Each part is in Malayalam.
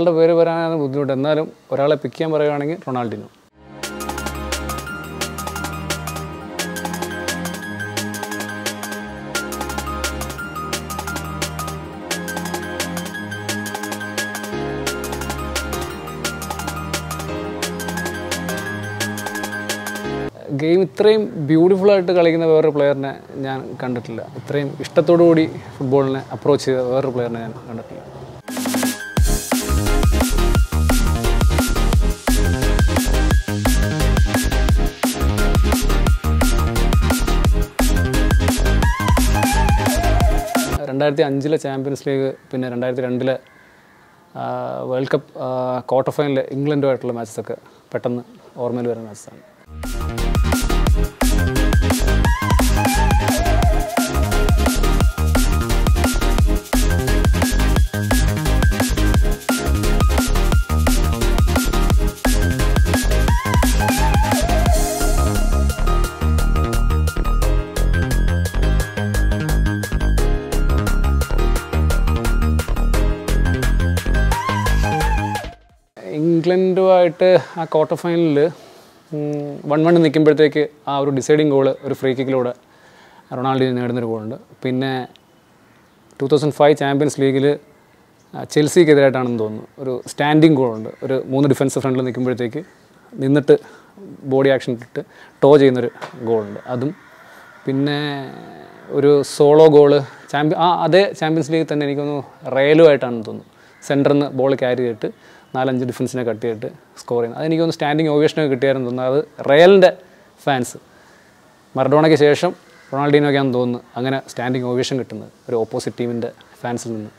ഒരാളുടെ പേര് വരാനാണ് ബുദ്ധിമുട്ട്. എന്നാലും ഒരാളെ പിക്ക് ചെയ്യാൻ പറയുകയാണെങ്കിൽ റൊണാൾഡിനോ. ഗെയിം ഇത്രയും ബ്യൂട്ടിഫുൾ ആയിട്ട് കളിക്കുന്ന വേറൊരു പ്ലെയറിനെ ഞാൻ കണ്ടിട്ടില്ല. ഇത്രയും ഇഷ്ടത്തോടു കൂടി ഫുട്ബോളിനെ അപ്രോച്ച് ചെയ്ത വേറൊരു പ്ലെയറിനെ ഞാൻ കണ്ടിട്ടില്ല. രണ്ടായിരത്തി അഞ്ചിലെ ചാമ്പ്യൻസ് ലീഗ് പിന്നെ രണ്ടായിരത്തി രണ്ടിലെ വേൾഡ് കപ്പ് ക്വാർട്ടർ ഫൈനലിൽ ഇംഗ്ലണ്ടുമായിട്ടുള്ള മാച്ചസൊക്കെ പെട്ടെന്ന് ഓർമ്മയിൽ വരുന്ന മാച്ചസാണ് ഇംഗ്ലണ്ടുമായിട്ട് ആ ക്വാർട്ടർ ഫൈനലിൽ വൺ വൺ നിൽക്കുമ്പോഴത്തേക്ക് ആ ഒരു ഡിസൈഡിങ് ഗോൾ ഒരു ഫ്രീ കിക്കിലൂടെ റൊണാൾഡോ നേടുന്നൊരു ഗോളുണ്ട് പിന്നെ ടു തൗസൻഡ് ഫൈവ് ചാമ്പ്യൻസ് ലീഗിൽ ചെൽസിക്കെതിരായിട്ടാണെന്ന് തോന്നുന്നു. ഒരു സ്റ്റാൻഡിങ് ഗോളുണ്ട് ഒരു മൂന്ന് ഡിഫൻസ് ഫ്രണ്ടിൽ നിൽക്കുമ്പോഴത്തേക്ക് നിന്നിട്ട് ബോഡി ആക്ഷൻ ഇട്ടിട്ട് ടോ ചെയ്യുന്നൊരു ഗോളുണ്ട് അതും പിന്നെ ഒരു സോളോ ഗോൾ ചാമ്പ്യൻ ആ അതേ ചാമ്പ്യൻസ് ലീഗിൽ തന്നെ എനിക്കൊന്ന് റയലുമായിട്ടാണെന്ന് തോന്നുന്നു. സെന്ററിൽ നിന്ന് ബോൾ ക്യാരി ചെയ്തിട്ട് നാലഞ്ച് ഡിഫൻസിനെ കട്ട് ചെയ്തിട്ട് സ്കോർ ചെയ്യുന്നത്. അതെനിക്ക് ഒന്ന് സ്റ്റാൻഡിങ് ഓവേഷനൊക്കെ കിട്ടിയായിരുന്നു തോന്നുന്നത് അത് റയലിന്റെ ഫാൻസ് മറഡോണയ്ക്ക് ശേഷം റൊണാൾഡീനൊക്കെയാണെന്ന് തോന്നുന്നു. അങ്ങനെ സ്റ്റാൻഡിങ് ഓവേഷൻ കിട്ടുന്നത് ഒരു ഓപ്പോസിറ്റ് ടീമിന്റെ ഫാൻസിൽ നിന്ന്.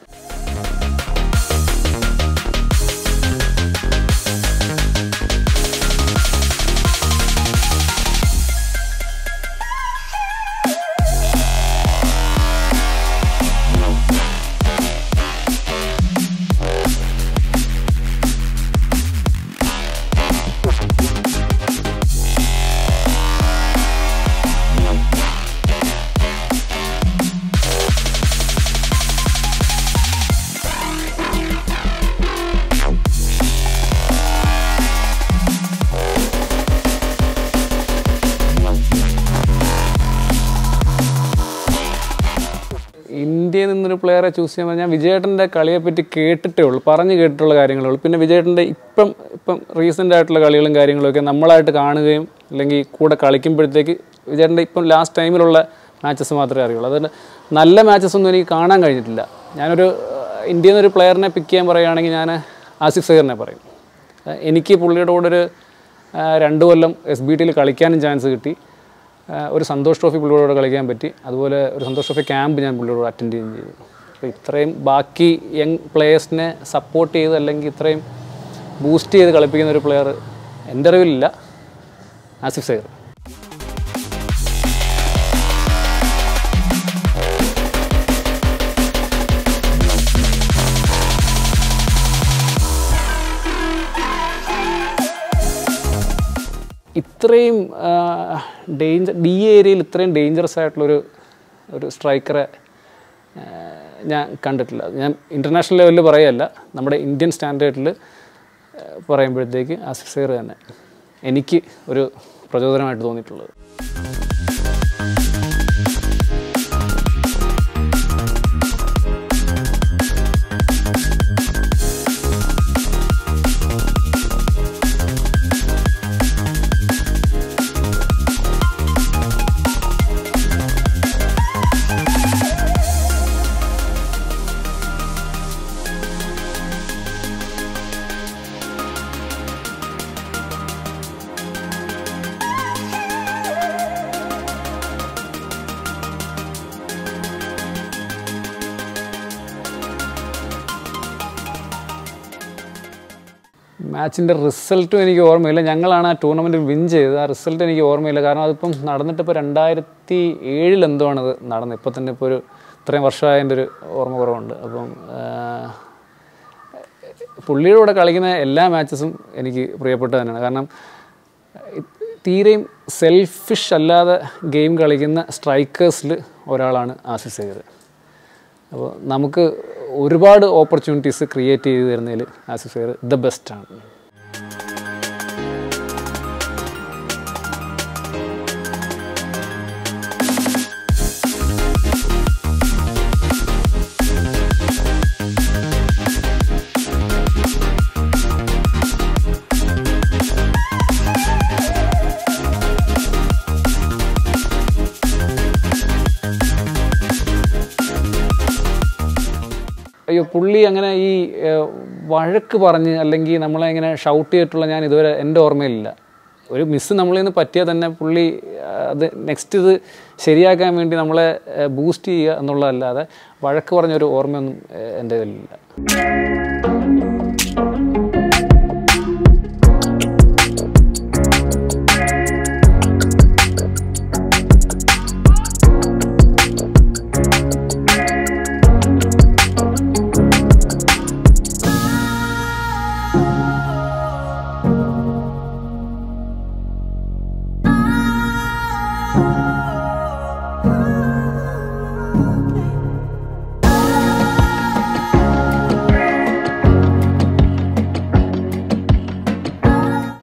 ഇന്ത്യയിൽ നിന്നൊരു പ്ലെയറെ ചൂസ് ചെയ്യാൻ ഞാൻ വിജയേട്ടന്റെ കളിയെപ്പറ്റി കേട്ടിട്ടേ ഉള്ളൂ. പറഞ്ഞു കേട്ടിട്ടുള്ള കാര്യങ്ങളേ ഉള്ളൂ. പിന്നെ വിജയേട്ടന്റെ ഇപ്പം ഇപ്പം റീസെന്റ് ആയിട്ടുള്ള കളികളും കാര്യങ്ങളൊക്കെ നമ്മളായിട്ട് കാണുകയും അല്ലെങ്കിൽ കൂടെ കളിക്കുമ്പോഴത്തേക്ക് വിജയേട്ടന്റെ ഇപ്പം ലാസ്റ്റ് ടൈമിലുള്ള മാച്ചസ് മാത്രമേ അറിയുള്ളൂ. അതുകൊണ്ട് നല്ല മാച്ചസ് ഒന്നും എനിക്ക് കാണാൻ കഴിഞ്ഞിട്ടില്ല. ഞാനൊരു ഇന്ത്യയിൽ നിന്നൊരു പ്ലെയറിനെ പിക്ക് ചെയ്യാൻ പറയുകയാണെങ്കിൽ ഞാൻ ആസിഫ് സഹീറിനെ പറയും. എനിക്ക് പുള്ളിയുടെ കൂടെ ഒരു രണ്ട് കൊല്ലം എസ് ബി ടിയിൽ കളിക്കാനും ചാൻസ് കിട്ടി. ഒരു സന്തോഷ് ട്രോഫി പുള്ളിയോട് കളിക്കാൻ പറ്റി. അതുപോലെ ഒരു സന്തോഷ് ട്രോഫി ക്യാമ്പ് ഞാൻ പുള്ളിയോട് അറ്റൻഡ് ചെയ്യുകയും ചെയ്തു. അപ്പോൾ ഇത്രയും ബാക്കി യങ് പ്ലേയേഴ്സിനെ സപ്പോർട്ട് ചെയ്ത് അല്ലെങ്കിൽ ഇത്രയും ബൂസ്റ്റ് ചെയ്ത് കളിപ്പിക്കുന്ന ഒരു പ്ലെയർ എന്റെ അറിവിലില്ല. ആസിഫ് സൈർ ഇത്രയും ഡേഞ്ചർ ഡി ഏരിയയിൽ ഇത്രയും ഡേഞ്ചറസ് ആയിട്ടുള്ളൊരു ഒരു സ്ട്രൈക്കറെ ഞാൻ കണ്ടിട്ടില്ല. ഞാൻ ഇന്റർനാഷണൽ ലെവലിൽ പറയല്ല നമ്മുടെ ഇന്ത്യൻ സ്റ്റാൻഡേർഡിൽ പറയുമ്പോഴത്തേക്ക് ആസിഫ് സൈർ തന്നെ. എനിക്ക് ഒരു പ്രചോദനമായിട്ട് തോന്നിയിട്ടുള്ളത്. മാച്ചിന്റെ റിസൾട്ടും എനിക്ക് ഓർമ്മയില്ല. ഞങ്ങളാണ് ആ ടൂർണമെന്റ് വിൻ ചെയ്തത്. ആ റിസൾട്ട് എനിക്ക് ഓർമ്മയില്ല. കാരണം അതിപ്പം നടന്നിട്ട് ഇപ്പോൾ രണ്ടായിരത്തി ഏഴിൽ എന്തോ ആണത് നടന്നത്. ഇപ്പോൾ തന്നെ ഇപ്പോൾ ഒരു ഇത്രയും വർഷമായതിന്റെ ഒരു ഓർമ്മ കുറവുണ്ട്. അപ്പം പുള്ളിയുടെ കൂടെ കളിക്കുന്ന എല്ലാ മാച്ചസും എനിക്ക് പ്രിയപ്പെട്ട തന്നെയാണ്. കാരണം തീരെയും സെൽഫിഷ് അല്ലാതെ ഗെയിം കളിക്കുന്ന സ്ട്രൈക്കേഴ്സിൽ ഒരാളാണ് ആസിസ് ചെയ്തത് അപ്പോൾ നമുക്ക് ഒരുപാട് ഓപ്പർച്യൂണിറ്റീസ് ക്രിയേറ്റ് ചെയ്ത് തരുന്നതിൽ ആസിഫ് സർ ദ ബെസ്റ്റാണ് അയ്യോ പുള്ളി അങ്ങനെ ഈ വഴക്ക് പറഞ്ഞ് അല്ലെങ്കിൽ നമ്മളെ ഇങ്ങനെ ഷൗട്ട് ചെയ്തിട്ടുള്ള ഞാൻ ഇതുവരെ എന്റെ ഓർമ്മയിലില്ല. ഒരു മിസ് നമ്മളിൽ നിന്ന് പറ്റിയാൽ തന്നെ പുള്ളി അത് നെക്സ്റ്റ് ഇത് ശരിയാക്കാൻ വേണ്ടി നമ്മളെ ബൂസ്റ്റ് ചെയ്യുക എന്നുള്ളതല്ലാതെ വഴക്ക് പറഞ്ഞൊരു ഓർമ്മയൊന്നും എന്റെ കയ്യിലില്ല.